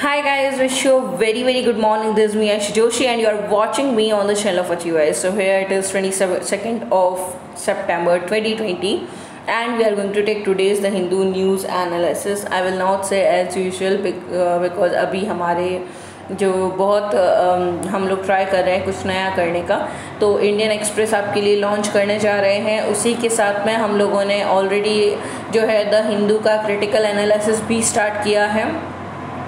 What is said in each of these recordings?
Hi guys, wish you a very very good morning. This is me Ash Joshi and you are watching me on the channel of US. So here it is 22nd of September 2020 and we are going to take today's the Hindu news analysis. I will not say as usual uh, because अभी हमारे जो बहुत um, हम लोग try कर रहे हैं कुछ नया करने का तो इंडियन एक्सप्रेस आपके लिए लॉन्च करने जा रहे हैं उसी के साथ में हम लोगों ने ऑलरेडी जो है द हिंदू का क्रिटिकल एनालिसिस भी स्टार्ट किया है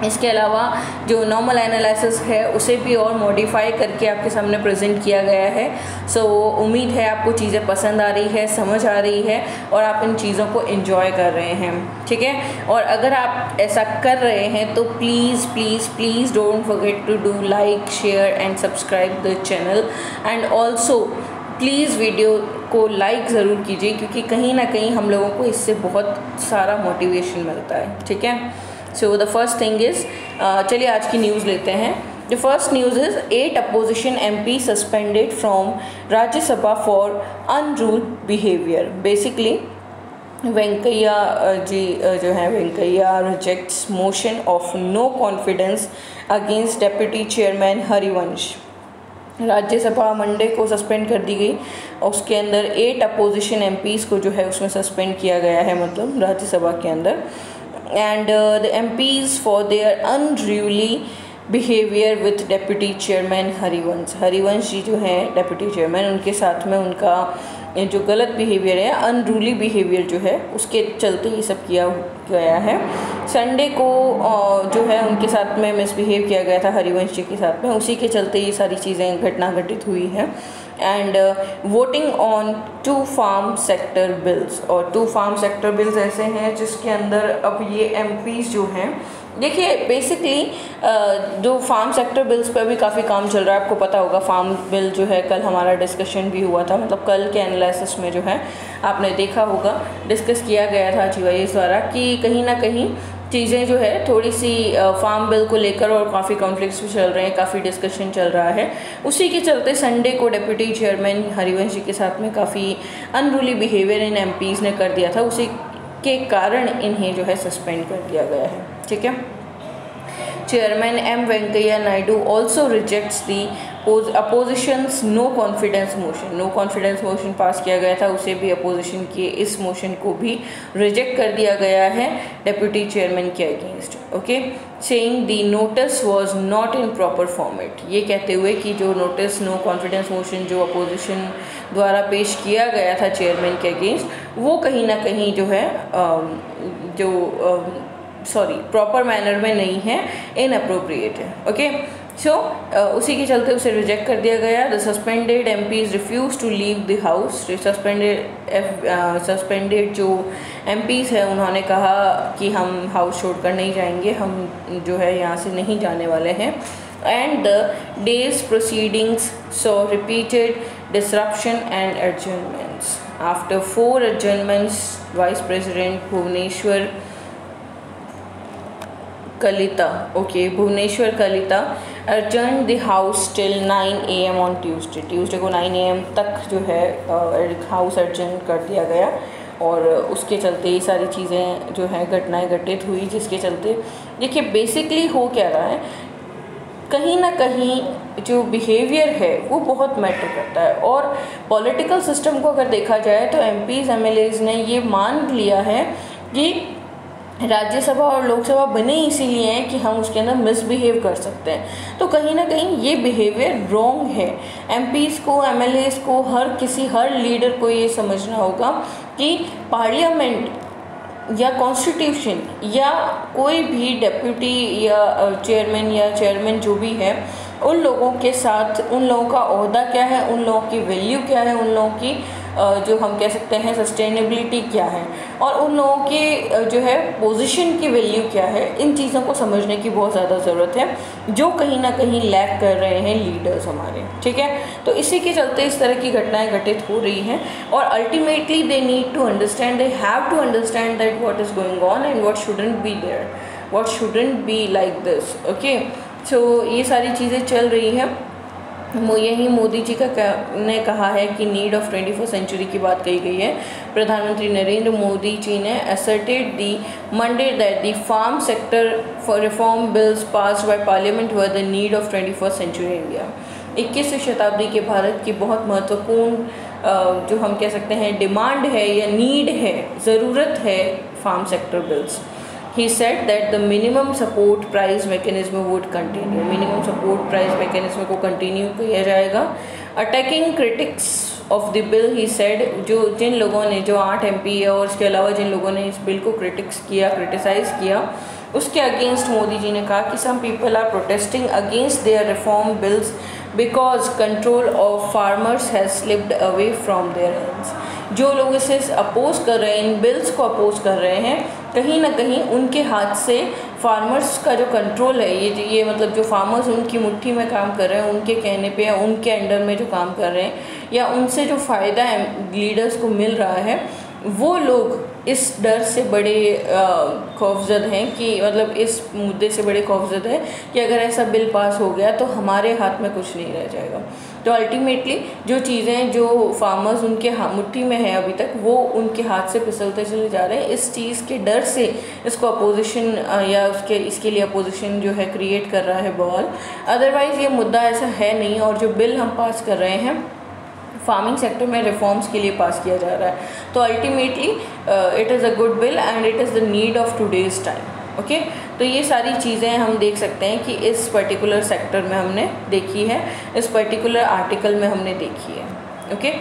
इसके अलावा जो नॉर्मल एनालिसिस है उसे भी और मॉडिफाई करके आपके सामने प्रेजेंट किया गया है। सो so, उम्मीद है आपको चीज़ें पसंद आ रही है समझ आ रही है और आप इन चीज़ों को इन्जॉय कर रहे हैं ठीक है? और अगर आप ऐसा कर रहे हैं तो please please please don't forget to do like share and subscribe the channel and also please video को लाइक ज़रूर कीजिए क्योंकि कहीं ना कहीं हम लोगों को इससे बहुत सारा मोटिवेशन मिलता है ठीक है? So the first thing is चलिए आज की न्यूज़ लेते हैं। The first news is eight opposition M P suspended from Rajya Sabha for unruly behaviour basically Venkaiah ji जो है, Venkaiah rejects motion of no confidence against deputy chairman Harivansh Rajya Sabha Monday को suspend कर दी गई। उसके अंदर eight opposition M को जो है, उसमें सस्पेंड किया गया है मतलब राज्यसभा के अंदर। And uh, the MPs for their unruly behaviour with deputy chairman Harivansh Harivansh ji जो हैं डेप्यूटी चेयरमैन उनके साथ में उनका जो गलत बिहेवियर है अनरूली बिहेवियर जो है उसके चलते ये सब किया गया है। संडे को जो है उनके साथ में मिसबिहेव किया गया था हरिवंश जी के साथ में उसी के चलते ये सारी चीज़ें घटना घटित हुई हैं। And voting on two farm sector bills और टू फार्म सेक्टर बिल्स ऐसे हैं जिसके अंदर अब ये एम जो हैं, देखिए बेसिकली जो फार्म सेक्टर बिल्स पर भी काफ़ी काम चल रहा है, आपको पता होगा फार्म बिल जो है, कल हमारा डिस्कशन भी हुआ था मतलब कल के एनालिसिस में जो है, आपने देखा होगा डिस्कस किया गया था जी द्वारा कि कहीं ना कहीं चीज़ें जो है थोड़ी सी फार्म बिल को लेकर और काफ़ी कॉन्फ्लिक्स भी चल रहे हैं, काफ़ी डिस्कशन चल रहा है। उसी के चलते संडे को डिप्यूटी चेयरमैन हरिवंश जी के साथ में काफ़ी अनरूली बिहेवियर इन एम ने कर दिया था। उसी के कारण इन्हें जो है सस्पेंड कर दिया गया है। ठीक है? Chairman M Venkaiah Naidu also rejects the opposition's no confidence motion no confidence motion pass किया गया था, उसे भी अपोजिशन के इस मोशन को भी रिजेक्ट कर दिया गया है डेप्यूटी चेयरमैन के against okay saying the notice was not in proper format ये कहते हुए कि जो नोटिस नो कॉन्फिडेंस मोशन जो अपोजिशन द्वारा पेश किया गया था चेयरमैन के अगेंस्ट वो कहीं ना कहीं जो है जो सॉरी प्रॉपर मैनर में नहीं है इन अप्रोप्रिएट है ओके सो so, uh, उसी के चलते उसे रिजेक्ट कर दिया गया। The suspended M P is refuse to leave the house suspended F suspended जो एम पीज़ है उन्होंने कहा कि हम हाउस छोड़कर नहीं जाएँगे हम जो है यहाँ से नहीं जाने वाले हैं। And the day's proceedings so repeated disruption and adjournments after four adjournments vice president Bhubaneswar Kalita okay Bhubaneswar Kalita Arjan the house till 9 A M on Tuesday Tuesday को 9 ए एम तक जो है हाउस अर्जन कर दिया गया और उसके चलते ये सारी चीज़ें जो हैं, घटनाएँ घटित हुई, जिसके चलते, देखिए बेसिकली हो क्या रहा है, कहीं ना कहीं जो बिहेवियर है, वो बहुत मैटर करता है और पॉलिटिकल सिस्टम को अगर देखा जाए तो एम पीज़ एम ने ये मान लिया है कि राज्यसभा और लोकसभा बने इसीलिए हैं कि हम उसके अंदर मिसबिहेव कर सकते हैं। तो कहीं ना कहीं ये बिहेवियर रॉन्ग है। एम को एमएलएस को, हर किसी, हर लीडर को ये समझना होगा कि पार्लियामेंट या कॉन्स्टिट्यूशन या कोई भी डेप्यूटी या चेयरमैन या चेयरमैन जो भी है, उन लोगों के साथ, उन लोगों का अहदा क्या है, उन लोगों की वैल्यू क्या है, उन लोगों की जो हम कह सकते हैं सस्टेनेबिलिटी क्या है? और उन लोगों की जो है पोजीशन की वैल्यू क्या है? इन चीज़ों को समझने की बहुत ज़्यादा ज़रूरत है, जो कहीं ना कहीं लैक कर रहे हैं लीडर्स हमारे, ठीक है? तो इसी के चलते इस तरह की घटनाएँ घटित हो रही हैं और ultimately they need to understand they have to understand that what is going on and what shouldn't be there what shouldn't be like this okay so ये सारी चीज़ें चल रही हैं। यही मोदी जी का ने कहा है कि need of twenty first century की बात कही गई है। प्रधानमंत्री नरेंद्र मोदी जी ने asserted the Monday that the farm sector for reform bills pass by parliament were the need of twenty first century India इक्कीसवीं शताब्दी के भारत की बहुत महत्वपूर्ण जो हम कह सकते हैं डिमांड है या नीड है, ज़रूरत है farm sector bills he said that the minimum support price mechanism would continue. Minimum support price mechanism को continue किया जाएगा। Attacking critics of the bill, he said, जो जिन लोगों ने, जो आठ एम है और उसके अलावा जिन लोगों ने इस बिल को क्रिटिक्स किया क्रिटिसाइज़ किया, उसके अगेंस्ट मोदी जी ने कहा कि some people are protesting against their reform bills because control of farmers has slipped away from their hands जो लोग इसे अपोज कर रहे हैं, इन बिल्स को अपोज कर रहे हैं कहीं ना कहीं उनके हाथ से फार्मर्स का जो कंट्रोल है, ये ये मतलब जो फार्मर्स उनकी मुट्ठी में काम कर रहे हैं, उनके कहने पे या उनके अंडर में जो काम कर रहे हैं, या उनसे जो फ़ायदा लीडर्स को मिल रहा है, वो लोग इस डर से बड़े खौफजद हैं कि मतलब इस मुद्दे से बड़े खौफजद हैं कि अगर ऐसा बिल पास हो गया तो हमारे हाथ में कुछ नहीं रह जाएगा। तो अल्टीमेटली जो चीज़ें जो फार्मर्स उनके मुट्ठी में है अभी तक, वो उनके हाथ से फिसलते चले जा रहे हैं। इस चीज़ के डर से इसको अपोजिशन या उसके, इसके लिए अपोजिशन जो है क्रिएट कर रहा है बॉल अदरवाइज़ ये मुद्दा ऐसा है नहीं और जो बिल हम पास कर रहे हैं फ़ार्मिंग सेक्टर में रिफॉर्म्स के लिए पास किया जा रहा है। तो ultimately it is a good bill and it is the need of today's time okay तो ये सारी चीज़ें हम देख सकते हैं कि इस पर्टिकुलर सेक्टर में हमने देखी है, इस पर्टिकुलर आर्टिकल में हमने देखी है okay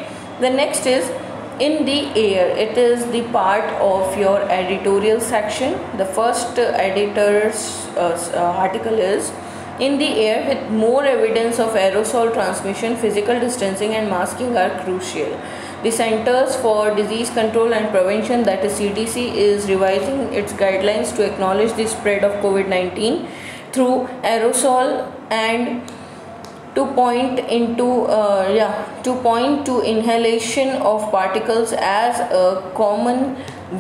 the next is in the air it is the part of your editorial section the first editor's article is in the air with more evidence of aerosol transmission physical distancing and masking are crucial the Centers for Disease Control and Prevention, that is CDC, is revising its guidelines to acknowledge the spread of COVID 19 through aerosol and to point into uh, yeah to point to inhalation of particles as a common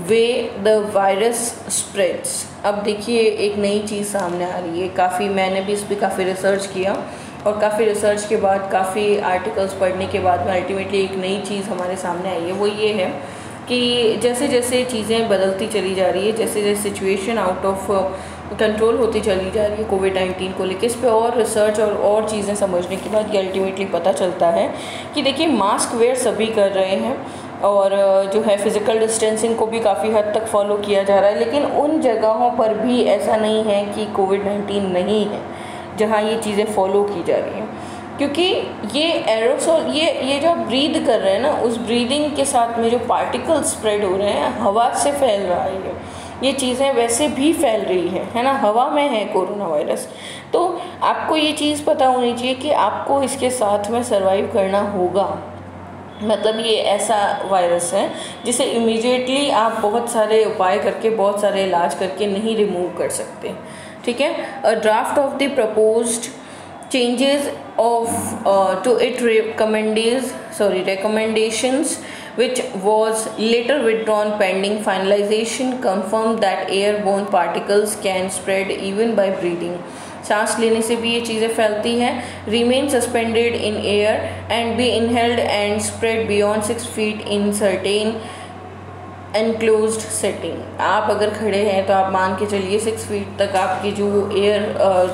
way the virus spreads अब देखिए एक नई चीज़ सामने आ रही है काफ़ी मैंने भी इस पर काफ़ी रिसर्च किया और काफ़ी रिसर्च के बाद, काफ़ी आर्टिकल्स पढ़ने के बाद में अल्टीमेटली एक नई चीज़ हमारे सामने आई है, वो ये है कि जैसे जैसे चीज़ें बदलती चली जा रही है जैसे जैसे सिचुएशन आउट ऑफ़ कंट्रोल होती चली जा रही है कोविड नाइन्टीन को लेकर इस पर और रिसर्च और और चीज़ें समझने के बाद ये अल्टीमेटली पता चलता है कि देखिए मास्क वेयर सभी कर रहे हैं और जो है फ़िज़िकल डिस्टेंसिंग को भी काफ़ी हद तक फॉलो किया जा रहा है, लेकिन उन जगहों पर भी ऐसा नहीं है कि कोविड नाइन्टीन नहीं है। जहाँ ये चीज़ें फॉलो की जा रही हैं। क्योंकि ये एरोसोल ये ये जो आप ब्रीद कर रहे हैं ना, उस ब्रीदिंग के साथ में जो पार्टिकल स्प्रेड हो रहे हैं, हवा से फैल रहा है ये। चीज़ें वैसे भी फैल रही है है ना? हवा में है कोरोना वायरस। तो आपको ये चीज़ पता होनी चाहिए कि आपको इसके साथ में सरवाइव करना होगा। मतलब ये ऐसा वायरस है, जिसे इमीडिएटली आप बहुत सारे उपाय करके, बहुत सारे इलाज करके नहीं रिमूव कर सकते। ठीक है? A draft of the propose changes of to it recommends sorry recommendations which was later withdrawn pending finalisation confirm that airborne particles can spread even by breathing सांस लेने से भी ये चीज़ें फैलती हैं। Remain suspended in air and be inhaled and spread beyond six feet in certain enclose setting आप अगर खड़े हैं तो आप मान के चलिए सिक्स फीट तक आपकी जो एयर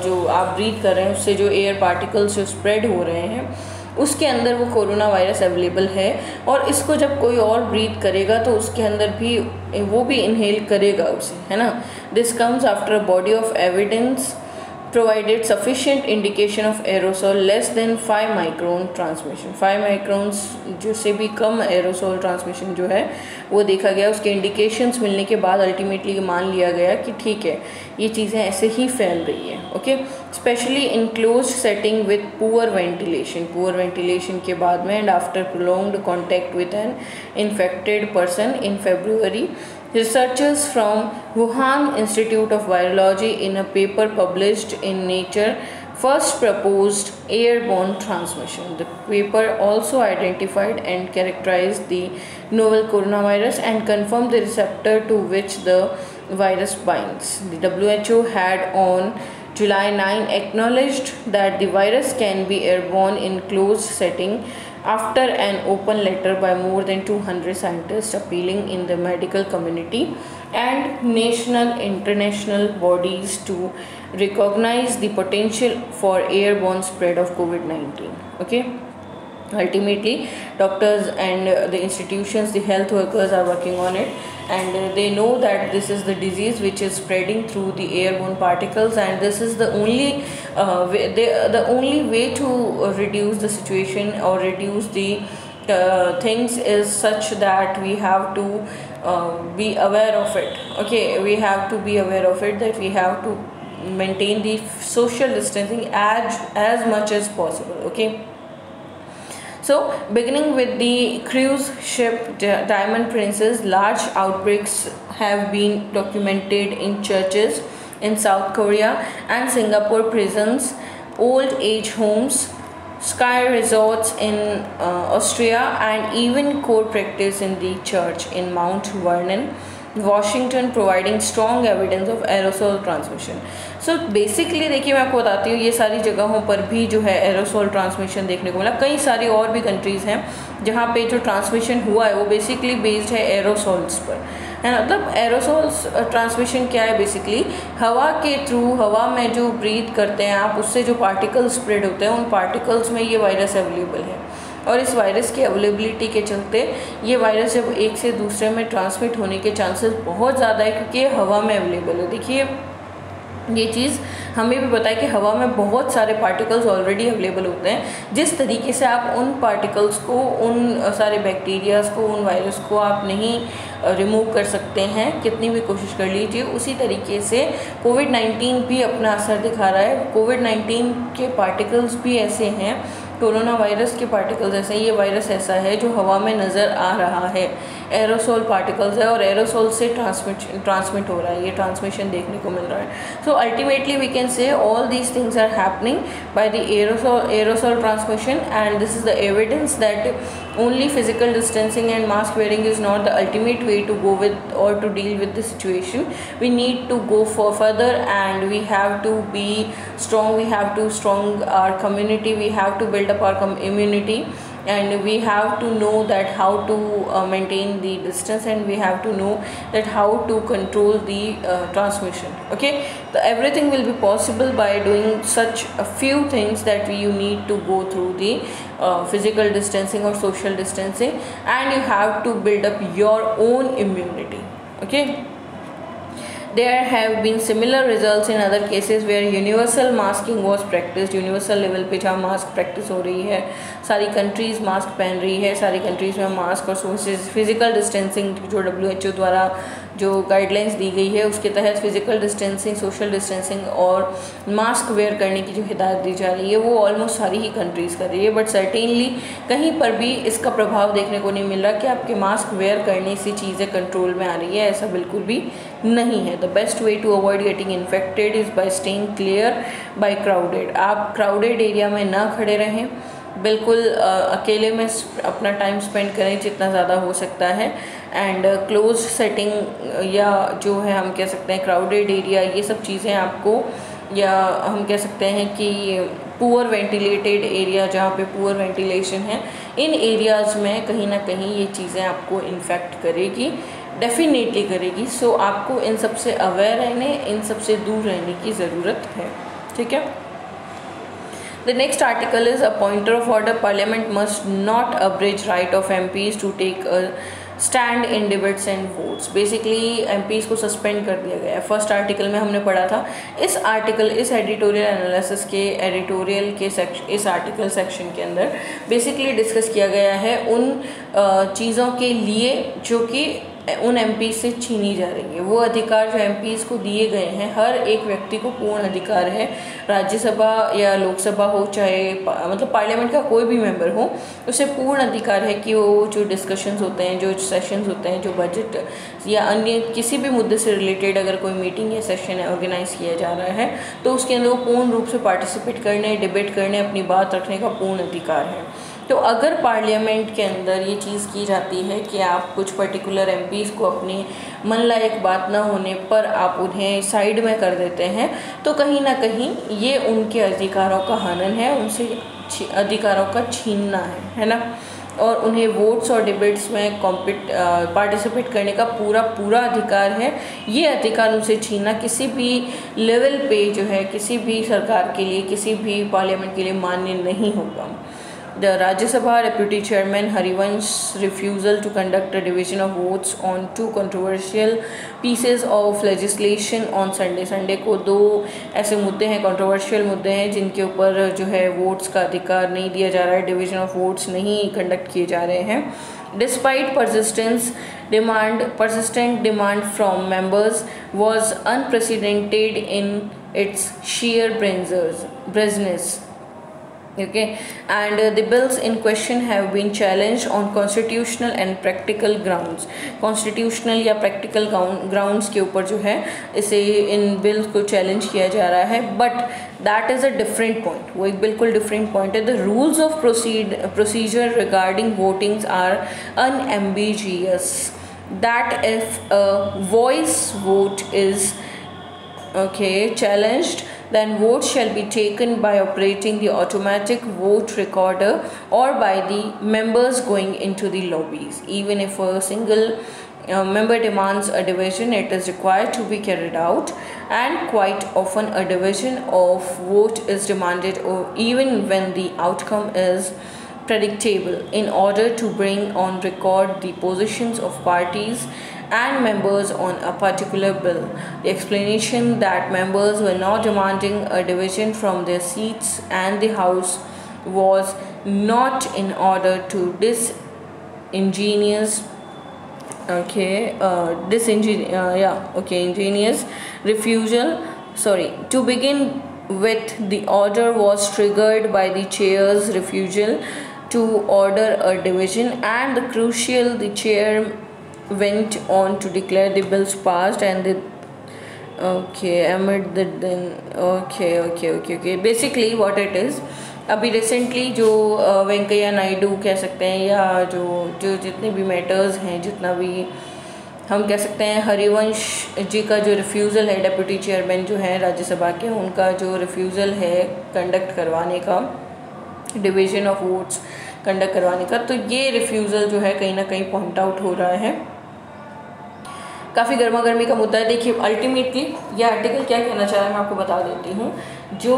जो आप ब्रीथ कर रहे हैं, उससे जो एयर पार्टिकल्स जो स्प्रेड हो रहे हैं, उसके अंदर वो कोरोना वायरस अवेलेबल है और इसको जब कोई और ब्रीथ करेगा तो उसके अंदर भी, वो भी इनहेल करेगा उसे, है ना? This comes after a body of evidence provided sufficient indication of aerosol less than 5 micron transmission. 5 microns जो से भी कम aerosol transmission जो है, वो देखा गया। उसके indications मिलने के बाद ultimately मान लिया गया कि ठीक है, ये चीज़ें ऐसे ही फैल रही है okay specially in close setting with poor ventilation poor ventilation के बाद में and after prolonged contact with an infected person in February Researchers from Wuhan Institute of Virology in a paper published in Nature first proposed airborne transmission. The paper also identified and characterized the novel coronavirus and confirmed the receptor to which the virus binds. The WHO had on July 9 acknowledged that the virus can be airborne in closed setting after an open letter by more than 200 scientists appealing in the medical community and national international bodies to recognize the potential for airborne spread of covid-19 okay ultimately doctors and the institutions the health workers are working on it. And they know that this is the disease which is spreading through the airborne particles. And this is the only uh, way, they, the only way to reduce the situation or reduce the uh, things is such that we have to uh, be aware of it. Okay we have to be aware of it that we have to maintain the social distancing as as much as possible. Okay so, beginning with the cruise ship Diamond Princess, large outbreaks have been documented in churches in South Korea and Singapore prisons, old age homes, sky resorts in uh, Austria, and even court practice in the church in Mount Vernon. Washington providing strong evidence of aerosol transmission so basically देखिए, मैं आपको बताती हूँ, ये सारी जगहों पर भी जो है एरोसोल ट्रांसमिशन देखने को मिला। कई सारी और भी कंट्रीज़ हैं, जहाँ पे जो ट्रांसमिशन हुआ है, वो बेसिकली बेस्ड है एरोसोल्स पर। है ना? मतलब एरोसोल्स ट्रांसमिशन क्या है बेसिकली हवा के थ्रू हवा में जो ब्रीथ करते हैं आप, उससे जो पार्टिकल्स स्प्रेड होते हैं, उन पार्टिकल्स में ये वायरस अवेलेबल है। और इस वायरस की अवेलेबिलिटी के चलते ये वायरस जब एक से दूसरे में ट्रांसमिट होने के चांसेस बहुत ज़्यादा है क्योंकि ये हवा में अवेलेबल है। देखिए, ये चीज़ हमें भी है कि हवा में बहुत सारे पार्टिकल्स ऑलरेडी अवेलेबल होते हैं। जिस तरीके से आप उन पार्टिकल्स को, उन सारे बैक्टीरियाज को, उन वायरस को आप नहीं रिमूव कर सकते हैं, कितनी भी कोशिश कर लीजिए, उसी तरीके से कोविड नाइन्टीन भी अपना असर दिखा रहा है। कोविड नाइन्टीन के पार्टिकल्स भी ऐसे हैं कोरोना वायरस के पार्टिकल्स ऐसे ये वायरस ऐसा है जो हवा में नज़र आ रहा है। एरोसोल पार्टिकल्स है और एरोसोल से ट्रांसमिट ट्रांसमिट हो रहा है। ये ट्रांसमिशन देखने को मिल रहा है। So ultimately we can say all these things are happening by the aerosol aerosol transmission and this is the evidence that only physical distancing and mask wearing is not the ultimate way to go with और to deal with the situation we need to go for further and we have to be strong we have to strong our community we have to to build up our immunity. And we have to know that how to uh, maintain the distance and we have to know that how to control the uh, transmission. Okay? The, everything will be possible by doing such a few things that we, you need to go through the uh, physical distancing or social distancing. And you have to build up your own immunity. Okay there have been similar results in other cases where universal masking was practiced universal level पे जहाँ mask practice हो रही है सारी countries mask पहन रही है सारी countries में mask और सोर्सेज physical distancing जो who dwara जो गाइडलाइंस दी गई है, उसके तहत फ़िज़िकल डिस्टेंसिंग सोशल डिस्टेंसिंग और मास्क वेयर करने की जो हिदायत दी जा रही है, वो ऑलमोस्ट सारी ही कंट्रीज़ कर रही है बट सर्टेनली कहीं पर भी इसका प्रभाव देखने को नहीं मिल रहा कि आपके मास्क वेयर करने से चीज़ें कंट्रोल में आ रही है, ऐसा बिल्कुल भी नहीं है। The best way to avoid getting infected is by staying clear by crowded आप क्राउडेड एरिया में ना खड़े रहें बिल्कुल अकेले में अपना टाइम स्पेंड करें जितना ज़्यादा हो सकता है। एंड क्लोज सेटिंग या जो है हम कह सकते हैं क्राउडेड एरिया ये सब चीज़ें आपको या हम कह सकते हैं कि पुअर वेंटिलेटेड एरिया जहाँ पे पुअर वेंटिलेशन है इन एरियाज़ में कहीं ना कहीं ये चीज़ें आपको इन्फेक्ट करेगी डेफिनेटली करेगी। सो so, आपको इन सबसे अवेयर रहने इन सबसे दूर रहने की ज़रूरत है। ठीक है? The next article is a pointer of order. Parliament must not abridge right of MPs to take a stand in debates and votes basically M को सस्पेंड कर दिया गया है फ़र्स्ट आर्टिकल में हमने पढ़ा था, इस आर्टिकल इस एडिटोरियल एनालिसिस के एडिटोरियल के सेक्शन इस आर्टिकल सेक्शन के अंदर बेसिकली डिस्कस किया गया है उन चीज़ों के लिए जो कि उन एम से छीनी जा रही है। वो अधिकार जो एम को दिए गए हैं, हर एक व्यक्ति को पूर्ण अधिकार है। राज्यसभा या लोकसभा हो, चाहे मतलब पार्लियामेंट का कोई भी मेंबर हो, उसे पूर्ण अधिकार है कि वो जो डिस्कशंस होते हैं, जो सेशंस होते हैं, जो बजट या अन्य किसी भी मुद्दे से रिलेटेड अगर कोई मीटिंग या सेशन ऑर्गेनाइज किया जा रहा है तो उसके अंदर वो पूर्ण रूप से पार्टिसिपेट करने डिबेट करने, अपनी बात रखने का पूर्ण अधिकार है। तो अगर पार्लियामेंट के अंदर ये चीज़ की जाती है कि आप कुछ पर्टिकुलर एम को अपनी मन लायक बात ना होने पर आप उन्हें साइड में कर देते हैं तो कहीं ना कहीं ये उनके अधिकारों का हनन है, उनसे अधिकारों का छीनना है है ना? और उन्हें वोट्स और डिबेट्स में कॉम्पिट पार्टिसिपेट करने का पूरा पूरा अधिकार है। ये अधिकार उनसे छीनना किसी भी लेवल पे जो है, किसी भी सरकार के लिए, किसी भी पार्लियामेंट के लिए मान्य नहीं होगा। The Rajya Sabha Deputy Chairman Harivansh refusal to conduct a division of votes on two controversial pieces of legislation on Sunday. Sunday को दो ऐसे मुद्दे हैं controversial मुद्दे हैं जिनके ऊपर जो है वोट्स का अधिकार नहीं दिया जा रहा है डिवीज़न ऑफ़ वोट्स नहीं कंडक्ट किए जा रहे हैं despite persistence demand persistent demand from members was unprecedented in its sheer brazeness okay and uh, the bills in question have been challenged on constitutional and practical grounds constitutional या practical grounds के ऊपर जो है इसे इन bills को challenge किया जा रहा है but that is a different point वो एक बिल्कुल different point है the rules of proceed procedure regarding votings are unambiguous that if a voice vote is okay challenged then votes shall be taken by operating the automatic vote recorder or by the members going into the lobbies. Even if a single uh, member demands a division, it is required to be carried out and quite often a division of vote is demanded or even when the outcome is predictable in order to bring on record the positions of parties and members on a particular bill. The explanation that members were not demanding a division from their seats and the House was not in order to disingenious okay uh, disingen uh, yeah okay ingenious refusal sorry to begin with the order was triggered by the chair's refusal to order a division and the crucial the chair went on to declare the bills passed and the, okay, amid the, then, okay okay okay okay. Basically, what it is, अभी recently जो वेंकैया नायडू कह सकते हैं या जो जो जितने भी मैटर्स हैं, जितना भी हम कह सकते हैं, हरिवंश जी का जो रिफ्यूज़ल है डिप्यूटी चेयरमैन जो है राज्यसभा के, उनका जो रिफ्यूज़ल है कंडक्ट करवाने का डिवीज़न ऑफ़ वोट्स कंडक्ट करवाने का तो ये रिफ्यूज़ल जो है कहीं ना कहीं पॉइंट आउट हो रहा है। काफ़ी गर्मा गर्मी का मुद्दा है। देखिए अल्टीमेटली ये आर्टिकल क्या कहना चाह रहा है, मैं आपको बता देती हूँ। जो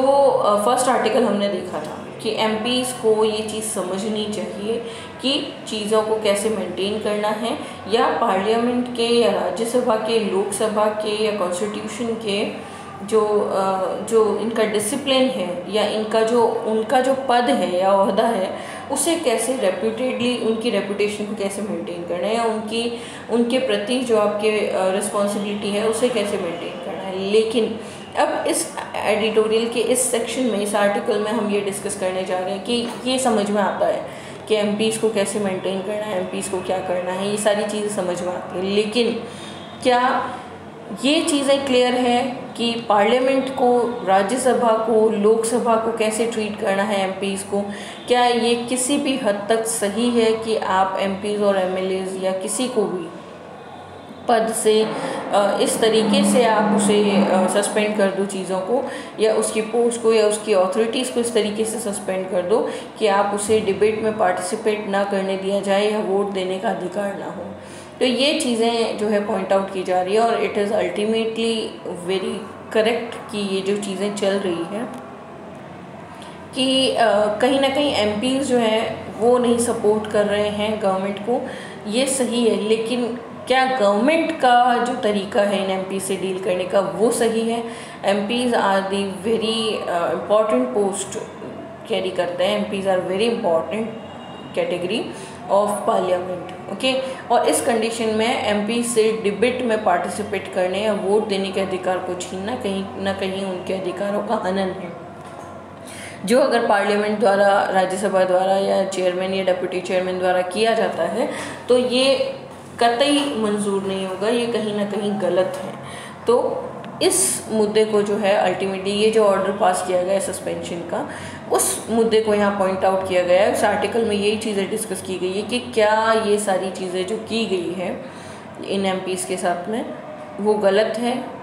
फ़र्स्ट आर्टिकल हमने देखा था कि एम को ये चीज़ समझनी चाहिए कि चीज़ों को कैसे मेंटेन करना है या पार्लियामेंट के या राज्यसभा के, लोकसभा के या कॉन्स्टिट्यूशन के जो जो इनका डिसिप्लिन है या इनका जो, उनका जो पद है या अहदा है, उसे कैसे रेपूटेडली उनकी रेपूटेशन को कैसे मेंटेन करना है या उनकी, उनके प्रति जो आपके रिस्पॉन्सिबिलिटी है, उसे कैसे मेंटेन करना है। लेकिन अब इस एडिटोरियल के इस सेक्शन में, इस आर्टिकल में हम ये डिस्कस करने जा रहे हैं कि ये समझ में आता है कि एम को कैसे मेंटेन करना है एम को क्या करना है, ये सारी चीज़ें समझ में आती है। लेकिन क्या ये चीज़ें क्लियर है कि पार्लियामेंट को, राज्यसभा को, लोकसभा को कैसे ट्रीट करना है एम को? क्या ये किसी भी हद तक सही है कि आप एम और एम या किसी को भी पद से इस तरीके से आप उसे सस्पेंड कर दो चीज़ों को, या उसकी पोस्ट को, या उसकी अथॉरिटीज़ को इस तरीके से सस्पेंड कर दो कि आप उसे डिबेट में पार्टिसिपेट ना करने दिया जाए या वोट देने का अधिकार ना हो? तो ये चीज़ें जो है पॉइंट आउट की जा रही है और it is ultimately very correct कि ये जो चीज़ें चल रही हैं कि कहीं ना कहीं एम जो हैं वो नहीं सपोर्ट कर रहे हैं गवर्नमेंट को। ये सही है, लेकिन क्या गवर्नमेंट का जो तरीका है इन एमपी से डील करने का वो सही है? M are the very important post carry करते हैं। M are very important category of parliament okay? और इस कंडीशन में एमपी से डिबेट में पार्टिसिपेट करने या वोट देने के अधिकार को छीनना कहीं ना कहीं उनके अधिकारों का हनन है। जो अगर पार्लियामेंट द्वारा, राज्यसभा द्वारा या चेयरमैन या डिप्यूटी चेयरमैन द्वारा किया जाता है तो ये कतई मंजूर नहीं होगा, ये कहीं ना कहीं गलत है। तो इस मुद्दे को जो है अल्टीमेटली ये जो ऑर्डर पास किया गया है सस्पेंशन का, उस मुद्दे को यहाँ पॉइंट आउट किया गया है। उस आर्टिकल में यही चीज़ें डिस्कस की गई है कि क्या ये सारी चीज़ें जो की गई है इन एम के साथ में, वो गलत है?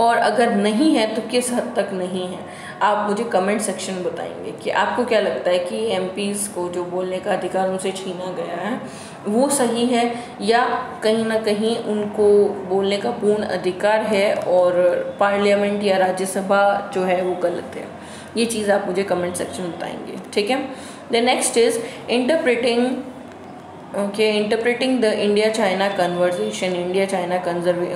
और अगर नहीं है तो किस हद तक नहीं है? आप मुझे कमेंट सेक्शन बताएँगे कि आपको क्या लगता है कि एम को जो बोलने का अधिकार उनसे छीना गया है? वो सही है या कहीं ना कहीं उनको बोलने का पूर्ण अधिकार है और पार्लियामेंट या राज्यसभा जो है वो गलत है। ये चीज़ आप मुझे कमेंट सेक्शन में बताएँगे, ठीक है? The next is interpreting okay interpreting the India China conversation India China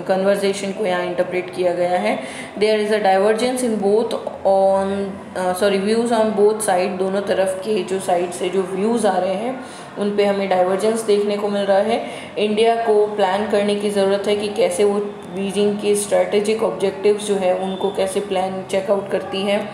conversation को यहाँ इंटरप्रेट किया गया है। There is a divergence in both on sorry views on both side दोनों तरफ़ के जो साइड से जो व्यूज़ आ रहे हैं उन पे हमें डाइवर्जेंस देखने को मिल रहा है। इंडिया को प्लान करने की ज़रूरत है कि कैसे वो बीजिंग के स्ट्रेटेजिक ऑब्जेक्टिव्स जो है, उनको कैसे प्लान चेकआउट करती है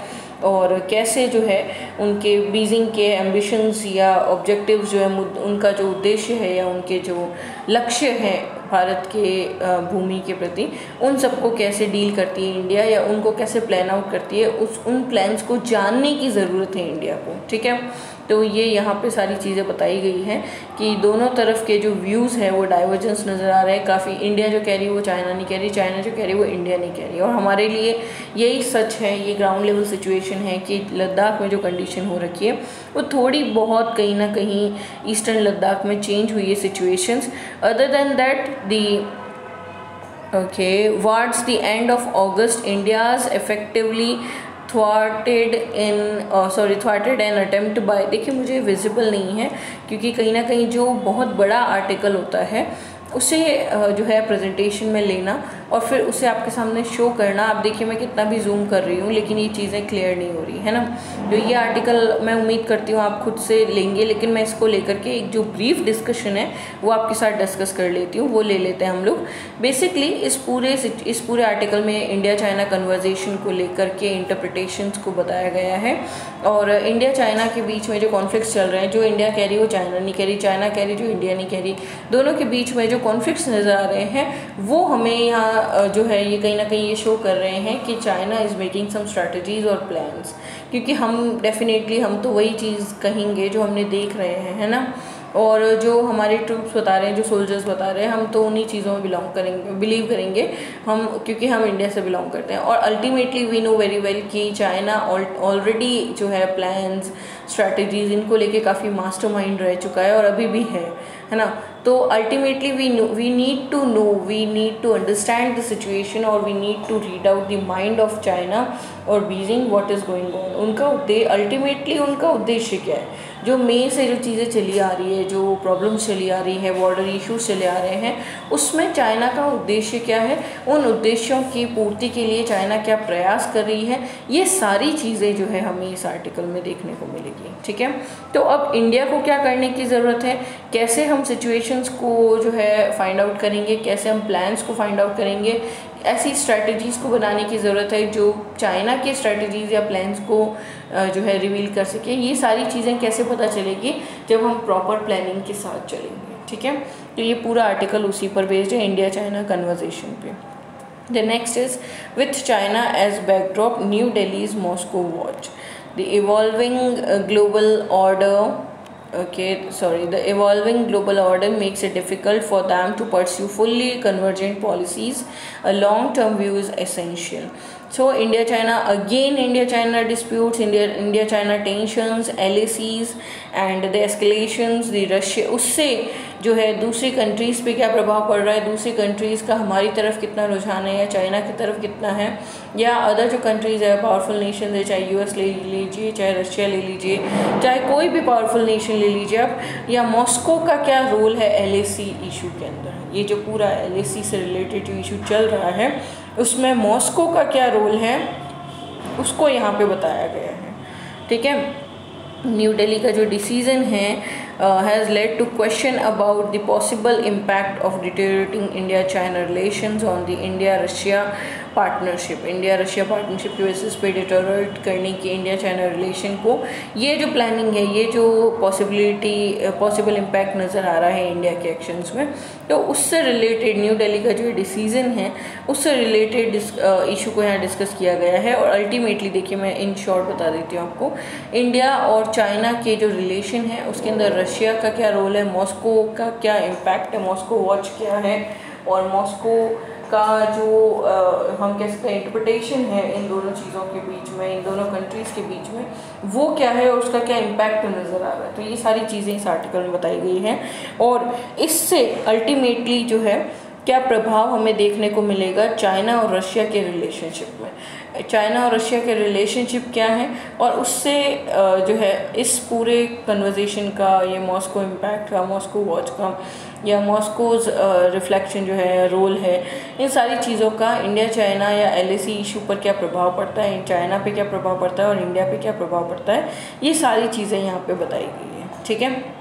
और कैसे जो है उनके बीजिंग के एम्बिशंस या ऑब्जेक्टिव्स जो है उनका जो उद्देश्य है या उनके जो लक्ष्य हैं भारत के भूमि के प्रति, उन सबको कैसे डील करती है इंडिया या उनको कैसे प्लान आउट करती है, उस, उन प्लान्स को जानने की ज़रूरत है इंडिया को, ठीक है? तो ये यहाँ पे सारी चीज़ें बताई गई हैं कि दोनों तरफ़ के जो व्यूज़ हैं, वो डाइवर्जेंस नज़र आ रहे हैं। काफ़ी इंडिया जो कह रही है, वो चाइना नहीं कह रही। चाइना जो कह रही है, वो इंडिया नहीं कह रही। और हमारे लिए यही सच है, ये ग्राउंड लेवल सिचुएशन है कि लद्दाख में जो कंडीशन हो रखी है, वो थोड़ी बहुत कहीं ना कहीं ईस्टर्न लद्दाख में चेंज हुई है situations other than that the okay, towards the end of august, india's effectively थ्वाटेड in sorry थ्वाटेड an attempt bye देखिए मुझे विजिबल नहीं है, क्योंकि कहीं ना कहीं जो बहुत बड़ा आर्टिकल होता है, उसे जो है प्रेजेंटेशन में लेना और फिर उसे आपके सामने शो करना, आप देखिए मैं कितना भी जूम कर रही हूँ, लेकिन ये चीज़ें क्लियर नहीं हो रही, है ना? जो ये आर्टिकल मैं उम्मीद करती हूँ आप खुद से लेंगे, लेकिन मैं इसको लेकर के एक जो ब्रीफ डिस्कशन है, वो आपके साथ डिस्कस कर लेती हूँ, वो ले लेते हैं हम लोग। बेसिकली इस पूरे इस पूरे आर्टिकल में इंडिया चाइना कन्वर्जेशन को लेकर के इंटरप्रिटेशन को बताया गया है। और इंडिया चाइना के बीच में जो कॉन्फ्लिक्ट चल रहे हैं, जो इंडिया कह रही वो चाइना नहीं कह रही चाइना कह रही जो इंडिया नहीं कह रही दोनों के बीच में जो कॉन्फ्लिक्ट नज़र आ रहे हैं, वो हमें यहाँ जो है ये कहीं ना कहीं ये शो कर रहे हैं कि China is making some strategies और प्लान्स क्योंकि हम डेफिनेटली हम तो वही चीज़ कहेंगे जो हमने देख रहे हैं, है ना? और जो हमारे ट्रूप्स बता रहे हैं, जो सोल्जर्स बता रहे हैं, हम तो उन्हीं चीज़ों में बिलोंग करेंगे बिलीव करेंगे। हम, क्योंकि हम इंडिया से बिलोंग करते हैं। और ultimately we know very well कि चाइना ऑलरेडी जो है प्लान्स स्ट्रैटेजीज इनको लेके काफ़ी मास्टर माइंड रह चुका है और अभी भी है है ना? तो ultimately we we need to know we need to understand the situation और we need to read out the mind of China और Beijing what is going on उनका उद्देश्य अल्टीमेटली उनका उद्देश्य क्या है? जो मे से जो चीज़ें चली आ रही है, जो प्रॉब्लम्स चली आ रही है बॉर्डर इश्यूज़ चले आ रहे हैं, उसमें चाइना का उद्देश्य क्या है? उन उद्देश्यों की पूर्ति के लिए चाइना क्या प्रयास कर रही है? ये सारी चीज़ें जो है हमें इस आर्टिकल में देखने को मिलेगी, ठीक है? तो अब इंडिया को क्या करने की ज़रूरत है? कैसे हम सिचुएशंस को जो है फाइंड आउट करेंगे? कैसे हम प्लान्स को फाइंड आउट करेंगे? ऐसी स्ट्रैटेजीज़ को बनाने की ज़रूरत है जो चाइना के स्ट्रैटेजीज़ या प्लान्स को जो है रिवील कर सके। ये सारी चीज़ें कैसे पता चलेगी? जब हम प्रॉपर प्लानिंग के साथ चलेंगे, ठीक है? तो ये पूरा आर्टिकल उसी पर बेस्ड है इंडिया चाइना कन्वर्जेशन पे। The next is with China as backdrop New Delhi is Moscow watch the evolving global order okay sorry. The evolving global order makes it difficult for them to pursue fully convergent policies. A long term view is essential. So india china again india china disputes india india china tensions lacs and the escalations the russia usse जो है दूसरी countries पे क्या प्रभाव पड़ रहा है? दूसरी कंट्रीज़ का हमारी तरफ़ कितना रुझान है या चाइना की तरफ़ कितना है? या अदर जो कंट्रीज़ है पावरफुल नेशन है, चाहे यूएस ले लीजिए, चाहे रशिया ले लीजिए, चाहे कोई भी पावरफुल नेशन ले लीजिए आप या मॉस्को का क्या रोल है एल इशू के अंदर? ये जो पूरा एलएसी से रिलेटेड जो इशू चल रहा है, उसमें मॉस्को का क्या रोल है? उसको यहाँ पे बताया गया है। ठीक है? न्यू दिल्ली का जो डिसीज़न है uh, has led to question about the possible impact of deteriorating India-China relations on the India-Russia partnership India Russia partnership की बेसिस पे डिटोरेट करने की इंडिया चाइना रिलेशन को, ये जो प्लानिंग है, ये जो पॉसिबिलिटी पॉसिबल इम्पैक्ट नज़र आ रहा है इंडिया के एक्शंस में तो उससे रिलेटेड न्यू दिल्ली का जो डिसीज़न है, उससे रिलेटेड इशू को यहाँ डिस्कस किया गया है और अल्टीमेटली देखिए मैं इन शॉर्ट बता देती हूँ आपको इंडिया और चाइना के जो रिलेशन है, उसके अंदर रशिया का क्या रोल है मॉस्को का क्या इम्पैक्ट है मॉस्को वॉच क्या है और मॉस्को का जो आ, हम कह सकते हैं इंटरप्रटेशन है इन दोनों चीज़ों के बीच में इन दोनों कंट्रीज़ के बीच में वो क्या है और उसका क्या इम्पैक्ट नज़र आ रहा है? तो ये सारी चीज़ें इस आर्टिकल में बताई गई हैं और इससे अल्टीमेटली जो है क्या प्रभाव हमें देखने को मिलेगा चाइना और रशिया के रिलेशनशिप में? चाइना और रशिया के रिलेशनशिप क्या है? और उससे जो है, इस पूरे कन्वर्जेशन का, ये मॉस्को इम्पैक्ट का मॉस्को वॉच का, या मॉस्कोज रिफ्लेक्शन जो है रोल है, इन सारी चीज़ों का इंडिया चाइना या एलएसी इशू पर क्या प्रभाव पड़ता है? चाइना पे क्या प्रभाव पड़ता है और इंडिया पे क्या प्रभाव पड़ता है? ये सारी चीज़ें यहाँ पे बताई गई है, ठीक है?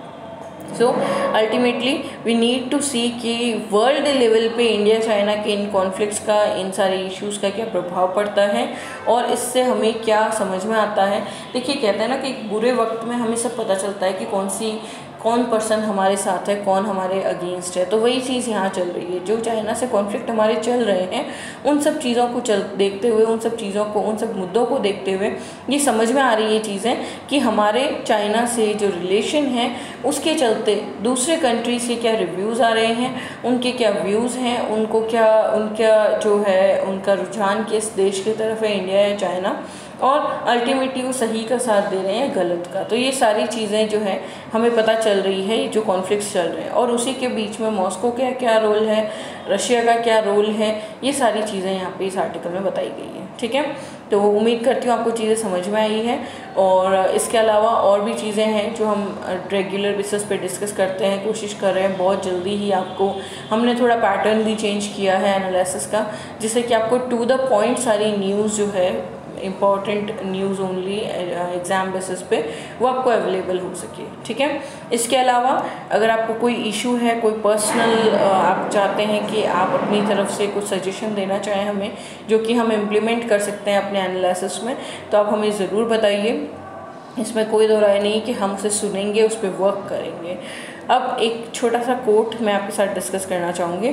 So ultimately we need to see कि वर्ल्ड लेवल पे इंडिया चाइना के इन कॉन्फ्लिक्ट्स का, इन सारे इश्यूज़ का क्या प्रभाव पड़ता है और इससे हमें क्या समझ में आता है? देखिए, कहते हैं ना कि बुरे वक्त में हमें सब पता चलता है कि कौन सी कौन पर्सन हमारे साथ है, कौन हमारे अगेंस्ट है तो वही चीज़ यहाँ चल रही है। जो चाइना से कॉन्फ्लिक्ट हमारे चल रहे हैं, उन सब चीज़ों को चल, देखते हुए, उन सब चीज़ों को, उन सब मुद्दों को देखते हुए ये समझ में आ रही है चीज़ें कि हमारे चाइना से जो रिलेशन है, उसके चलते दूसरे कंट्रीज़ के क्या रिव्यूज़ आ रहे हैं, उनके क्या व्यूज़ हैं, उनको क्या, उनका जो है, उनका रुझान किस देश की तरफ़ है इंडिया या चाइना और अल्टीमेटली वो सही का साथ दे रहे हैं गलत का। तो ये सारी चीज़ें जो है, हमें पता चल रही है, जो कॉन्फ्लिक्ट चल रहे हैं। और उसी के बीच में मॉस्को का क्या रोल है रशिया का क्या रोल है, ये सारी चीज़ें यहाँ पे इस आर्टिकल में बताई गई हैं। ठीक है? तो उम्मीद करती हूँ आपको चीज़ें समझ में आई है। और इसके अलावा और भी चीज़ें हैं जो हम रेगुलर बेसिस पे डिस्कस करते हैं, कोशिश कर रहे हैं बहुत जल्दी ही आपको। हमने थोड़ा पैटर्न भी चेंज किया है एनालिसिस का, जिससे कि आपको टू द पॉइंट सारी न्यूज़ जो है important news only exam basis पे वो आपको अवेलेबल हो सके ठीक है? इसके अलावा अगर आपको कोई इशू है कोई पर्सनल uh, आप चाहते हैं कि आप अपनी तरफ़ से कुछ सजेशन देना चाहें हमें जो कि हम इम्प्लीमेंट कर सकते हैं अपने एनालिसिस में तो आप हमें ज़रूर बताइए। इसमें कोई दो राय नहीं कि हम उसे सुनेंगे उस पर वर्क करेंगे। अब एक छोटा सा कोट मैं आपके साथ डिस्कस करना चाहूँगी।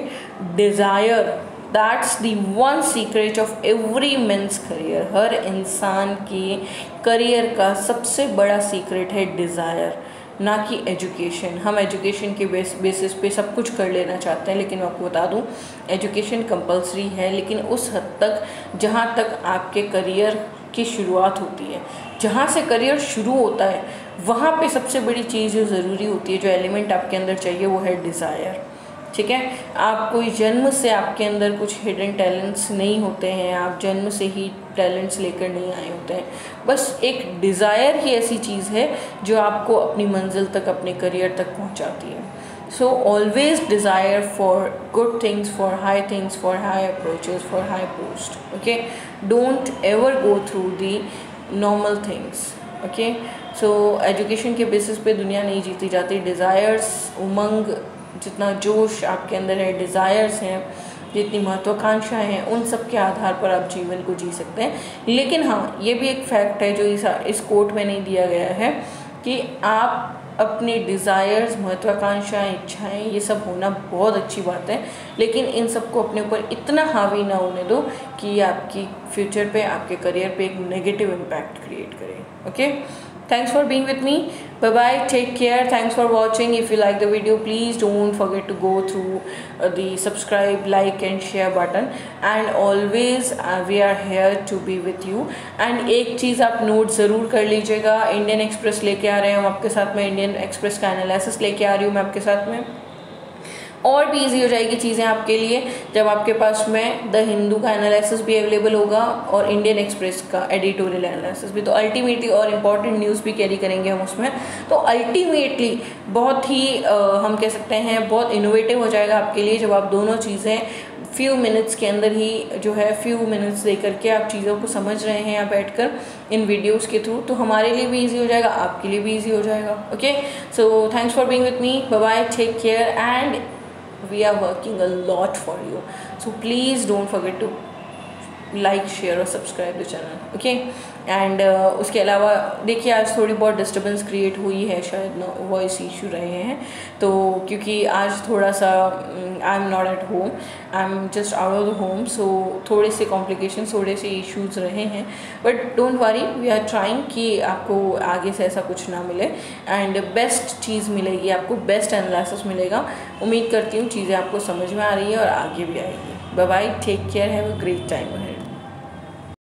Desire that's the one secret of every man's career हर इंसान के करियर का सबसे बड़ा सीक्रेट है डिज़ायर ना कि एजुकेशन हम एजुकेशन के बेस बेसिस पे सब कुछ कर लेना चाहते हैं, लेकिन मैं आपको बता दूँ एजुकेशन कंपलसरी है, लेकिन उस हद तक जहाँ तक आपके करियर की शुरुआत होती है, जहाँ से करियर शुरू होता है, वहाँ पे सबसे बड़ी चीज़ जो ज़रूरी होती है, जो एलिमेंट आपके अंदर चाहिए, वो है डिज़ायर ठीक है? आप कोई जन्म से आपके अंदर कुछ हिडन टैलेंट्स नहीं होते हैं, आप जन्म से ही टैलेंट्स लेकर नहीं आए होते हैं। बस एक डिज़ायर ही ऐसी चीज़ है जो आपको अपनी मंजिल तक, अपने करियर तक पहुंचाती है। So always desire for good things for high things for high approaches for high post okay don't ever go through the normal things okay so education के बेसिस पे दुनिया नहीं जीती जाती। डिज़ायर्स उमंग जितना जोश आपके अंदर है डिज़ायर्स हैं, जितनी महत्वाकांक्षाएँ हैं, उन सब के आधार पर आप जीवन को जी सकते हैं। लेकिन हाँ ये भी एक फैक्ट है जो इस इस कोर्ट में नहीं दिया गया है कि आप अपने डिज़ायर्स महत्वाकांक्षाएँ, इच्छाएँ, ये सब होना बहुत अच्छी बात है। लेकिन इन सबको अपने ऊपर इतना हावी ना होने दो कि आपकी फ्यूचर पे, आपके करियर पे एक नेगेटिव इम्पैक्ट क्रिएट करें okay thanks for being with me bye bye take care thanks for watching if you like the video please don't forget to go through uh, the subscribe like and share button and always uh, we are here to be with you and एक चीज़ आप note ज़रूर कर लीजिएगा Indian express लेके आ रहे हैं हम आपके साथ में इंडियन एक्सप्रेस का एनालिसिस लेके आ रही हूँ मैं आपके साथ में और भी ईजी हो जाएगी चीज़ें आपके लिए जब आपके पास में द हिंदू का एनालिसिस भी अवेलेबल होगा और इंडियन एक्सप्रेस का एडिटोरियल एनालिसिस भी। तो अल्टीमेटली और इंपॉर्टेंट न्यूज़ भी कैरी करेंगे हम उसमें। तो अल्टीमेटली बहुत ही आ, हम कह सकते हैं बहुत इनोवेटिव हो जाएगा आपके लिए जब आप दोनों चीज़ें फ्यू मिनट्स के अंदर ही जो है फ्यू मिनट्स दे करके आप चीज़ों को समझ रहे हैं यहाँ बैठ कर इन वीडियोज़ के थ्रू तो हमारे लिए भी ईजी हो जाएगा आपके लिए भी ईजी हो जाएगा okay so thanks for being with me bye take care and we are working a lot for you. So please don't forget to like share और subscribe the channel okay and उसके अलावा, देखिए, आज थोड़ी बहुत disturbance create हुई है, शायद वॉइस इशू रहे हैं तो क्योंकि आज थोड़ा सा I am not at home I am just out of the home so थोड़े से कॉम्प्लिकेशन थोड़े से इश्यूज़ रहे हैं but don't worry we are trying कि आपको आगे से ऐसा कुछ ना मिले एंड बेस्ट चीज़ मिलेगी आपको बेस्ट एनालिसिस मिलेगा, उम्मीद करती हूँ चीज़ें आपको समझ में आ रही है और आगे भी आएगी। Bye bye take care have a great time